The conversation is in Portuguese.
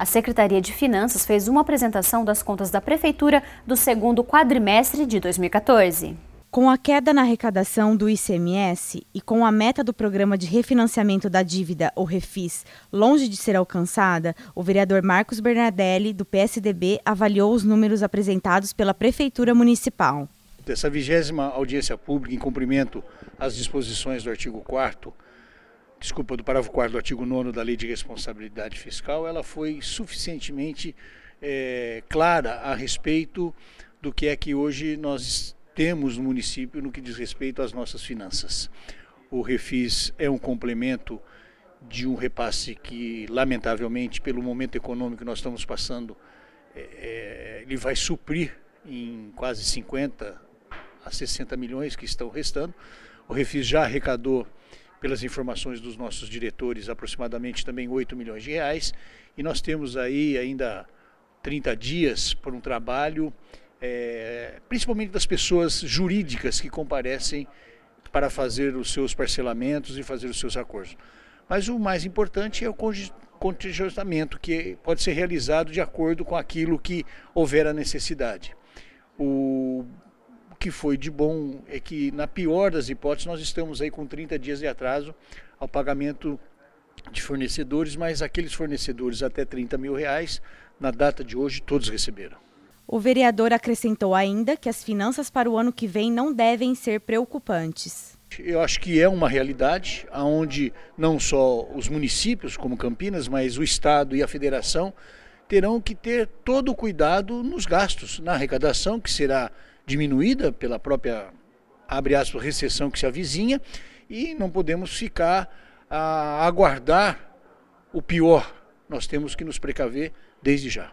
A Secretaria de Finanças fez uma apresentação das contas da Prefeitura do segundo quadrimestre de 2014. Com a queda na arrecadação do ICMS e com a meta do Programa de Refinanciamento da Dívida, ou REFIS, longe de ser alcançada, o vereador Marcos Bernardelli, do PSDB, avaliou os números apresentados pela Prefeitura Municipal. Essa vigésima audiência pública, em cumprimento às disposições do artigo 4 desculpa, do parágrafo 4 do artigo 9 da Lei de Responsabilidade Fiscal, ela foi suficientemente é, clara a respeito do que é que hoje nós temos no município no que diz respeito às nossas finanças. O Refis é um complemento de um repasse que, lamentavelmente, pelo momento econômico que nós estamos passando, é, ele vai suprir em quase 50 a 60 milhões que estão restando. O Refis já arrecadou, pelas informações dos nossos diretores, aproximadamente também 8 milhões de reais. E nós temos aí ainda 30 dias por um trabalho é, principalmente das pessoas jurídicas que comparecem para fazer os seus parcelamentos e fazer os seus acordos. Mas o mais importante é o contingenciamento, que pode ser realizado de acordo com aquilo que houver a necessidade. O que foi de bom é que, na pior das hipóteses, nós estamos aí com 30 dias de atraso ao pagamento de fornecedores, mas aqueles fornecedores até 30 mil reais, na data de hoje, todos receberam. O vereador acrescentou ainda que as finanças para o ano que vem não devem ser preocupantes. Eu acho que é uma realidade onde não só os municípios, como Campinas, mas o Estado e a Federação terão que ter todo o cuidado nos gastos, na arrecadação, que será diminuída pela própria, abre aspas, recessão que se avizinha, e não podemos ficar a aguardar o pior. Nós temos que nos precaver desde já.